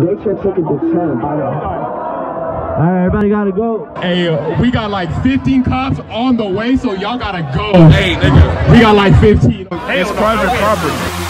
They should took it to 10 by the All right, everybody gotta go. Hey, uh, we got like 15 cops on the way, so y'all gotta go. Hey, nigga. We got like 15. It's private property.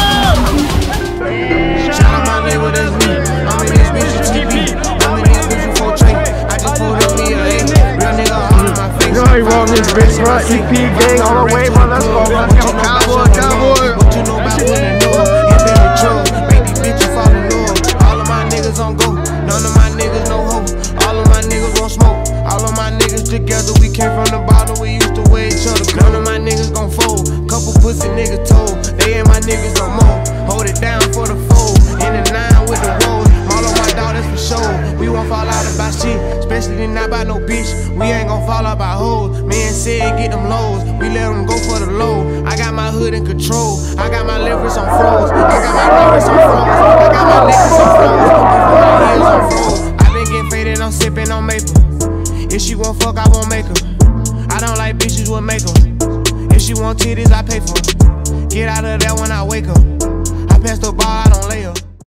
face. You know how you roll this bitch, bro. EP gang all the way, bro. Let's go, let's. Cowboy, cowboy. What you know about winning no? Ain't been a drug. Make these bitches fall in love. All of my niggas on go. None of my niggas no hoe. All of my niggas won't smoke. All of my niggas together. We came from the bottom. We used to wear each other. None of my niggas gon' fold. Couple pussy niggas told. They ain't my niggas no more. Hold it down for the fold. In the nine especially not by no bitch. We ain't gon' fall out by hoes. Man said get them lows, we let them go for the low. I got my hood in control, I got my leverage on froze. I got my leverage on froze, I got my leverage on froze. Before my on. I been getting faded, I'm sipping on maple. If she won't fuck, I won't make her. I don't like bitches with makeup. If she want titties, I pay for. Get out of there when I wake up. I pass the bar, I don't lay up.